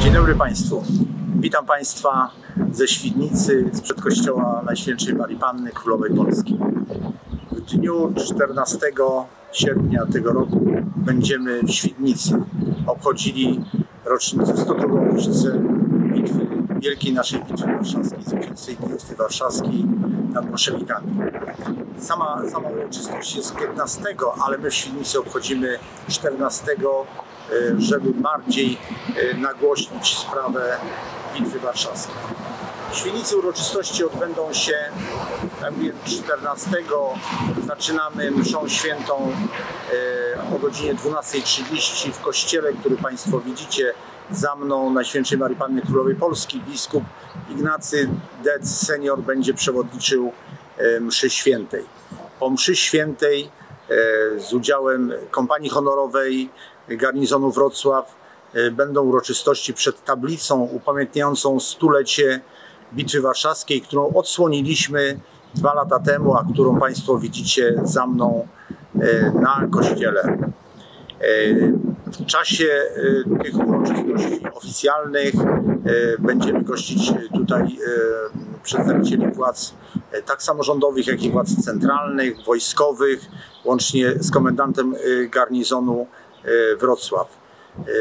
Dzień dobry Państwu. Witam Państwa ze Świdnicy, sprzed kościoła Najświętszej Marii Panny Królowej Polski. W dniu 14 sierpnia tego roku będziemy w Świdnicy obchodzili rocznicę, 102 rocznicę bitwy, wielkiej naszej bitwy warszawskiej, zwycięskiej bitwy warszawskiej nad bolszewikami. Sama, sama uroczystość jest 15, ale my w Świdnicy obchodzimy 14 e, żeby bardziej e, nagłośnić sprawę Bitwy Warszawskiej. W Świdnicy uroczystości odbędą się, tak mówię, 14. Zaczynamy mszą świętą e, o godzinie 12.30 w kościele, który Państwo widzicie za mną Najświętszej Marii Panny Królowej Polski. Biskup Ignacy Dec senior będzie przewodniczył mszy świętej. Po mszy świętej z udziałem kompanii honorowej garnizonu Wrocław będą uroczystości przed tablicą upamiętniającą stulecie Bitwy Warszawskiej, którą odsłoniliśmy dwa lata temu, a którą Państwo widzicie za mną na kościele. W czasie tych uroczystości oficjalnych będziemy gościć tutaj przedstawicieli władz tak samorządowych, jak i władz centralnych, wojskowych, łącznie z komendantem garnizonu Wrocław.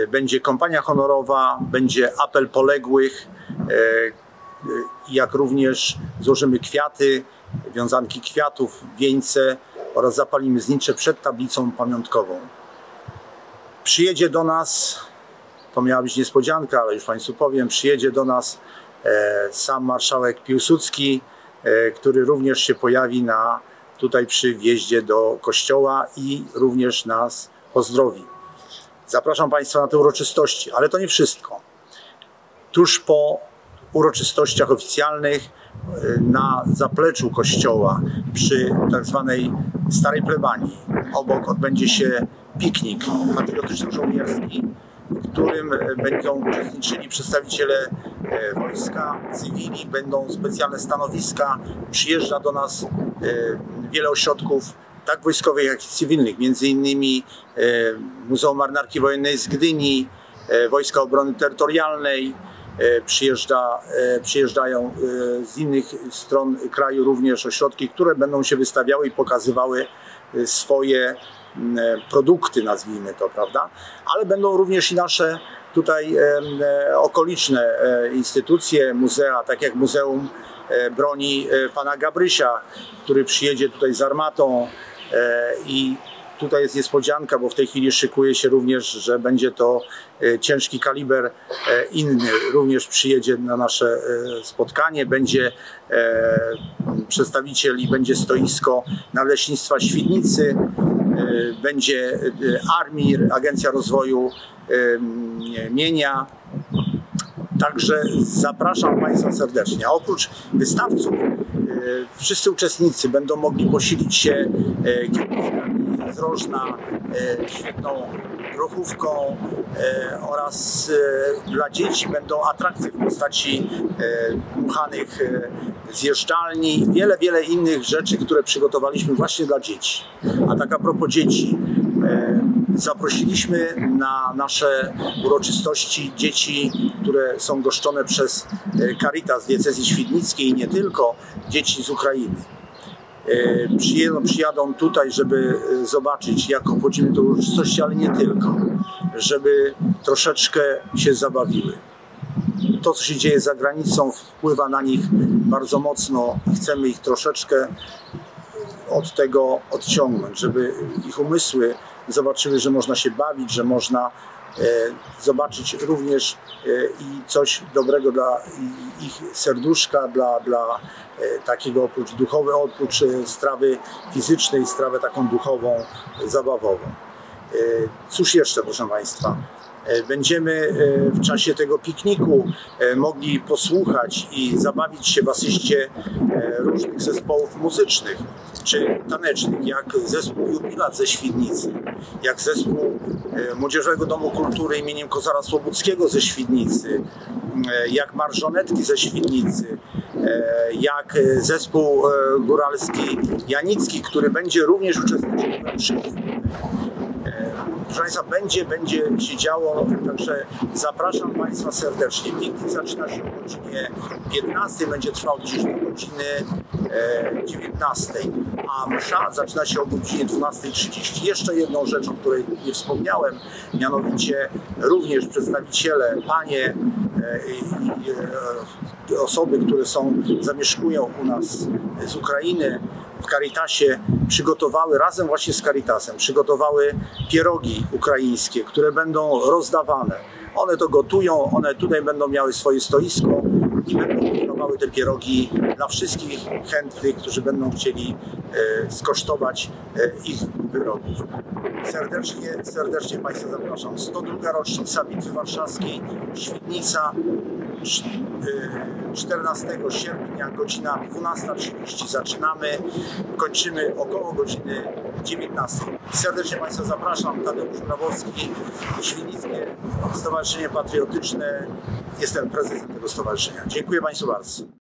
Będzie kompania honorowa, będzie apel poległych, jak również złożymy kwiaty, wiązanki kwiatów, wieńce oraz zapalimy znicze przed tablicą pamiątkową. Przyjedzie do nas, to miała być niespodzianka, ale już Państwu powiem, przyjedzie do nas sam marszałek Piłsudski, który również się pojawi na, tutaj przy wjeździe do kościoła i również nas pozdrowi. Zapraszam Państwa na te uroczystości, ale to nie wszystko. Tuż po uroczystościach oficjalnych na zapleczu kościoła przy tak zwanej starej plebanii obok odbędzie się piknik patriotyczno-żołnierski, w którym będą uczestniczyli przedstawiciele wojska, cywili, będą specjalne stanowiska. Przyjeżdża do nas wiele ośrodków tak wojskowych, jak i cywilnych, między innymi Muzeum Marynarki Wojennej z Gdyni, Wojska Obrony Terytorialnej, przyjeżdża, przyjeżdżają z innych stron kraju również ośrodki, które będą się wystawiały i pokazywały swoje produkty, nazwijmy to, prawda? Ale będą również i nasze tutaj okoliczne instytucje, muzea, tak jak Muzeum Broni Pana Gabrysia, który przyjedzie tutaj z armatą i tutaj jest niespodzianka, bo w tej chwili szykuje się również, że będzie to ciężki kaliber inny. Również przyjedzie na nasze spotkanie, będzie przedstawiciel i będzie stoisko Naleśnictwa Świdnicy, będzie ARMIR, Agencja Rozwoju Mienia. Także zapraszam Państwa serdecznie. A oprócz wystawców, wszyscy uczestnicy będą mogli posilić się kierunkami z Rożna, świetną grochówką oraz dla dzieci będą atrakcje w postaci dmuchanych zjeżdżalni, wiele, wiele innych rzeczy, które przygotowaliśmy właśnie dla dzieci. A tak a propos dzieci, zaprosiliśmy na nasze uroczystości dzieci, które są goszczone przez Caritas diecezji świdnickiej i nie tylko, dzieci z Ukrainy. Przyjadą, przyjadą tutaj, żeby zobaczyć, jak obchodzimy te uroczystości, ale nie tylko, żeby troszeczkę się zabawiły. To, co się dzieje za granicą, wpływa na nich bardzo mocno chcemy ich troszeczkę od tego odciągnąć, żeby ich umysły zobaczyły, że można się bawić, że można zobaczyć również i coś dobrego dla ich serduszka, dla, dla takiego oprócz duchowej, oprócz strawy fizycznej, strawę taką duchową, zabawową. Cóż jeszcze, proszę Państwa? Będziemy w czasie tego pikniku mogli posłuchać i zabawić się w różnych zespołów muzycznych czy tanecznych, jak zespół Jubilat ze Świdnicy, jak zespół Młodzieżowego Domu Kultury imieniem Kozara Słobuckiego ze Świdnicy, jak Marżonetki ze Świdnicy, jak zespół góralski Janicki, który będzie również uczestniczył mszy Proszę Państwa, będzie, będzie się działo, także zapraszam Państwa serdecznie. Piknik zaczyna się o godzinie 15, będzie trwał gdzieś do godziny e, 19, a msza zaczyna się o godzinie 12.30. Jeszcze jedną rzecz, o której nie wspomniałem, mianowicie również przedstawiciele, panie e, i e, osoby, które są, zamieszkują u nas z Ukrainy, w Caritasie przygotowały, razem właśnie z Caritasem, przygotowały pierogi ukraińskie, które będą rozdawane. One to gotują, one tutaj będą miały swoje stoisko i będą gotowały te pierogi dla wszystkich chętnych, którzy będą chcieli e, skosztować e, ich wyrobów. Serdecznie, serdecznie Państwa zapraszam. 102. rocznica Bitwy Warszawskiej, Świdnica, 14 sierpnia, godzina 12.30 zaczynamy, kończymy około godziny 19. Serdecznie Państwa zapraszam, Tadeusz Brawowski, Świdnickie Stowarzyszenie Patriotyczne, jestem prezesem tego stowarzyszenia. Dziękuję Państwu bardzo.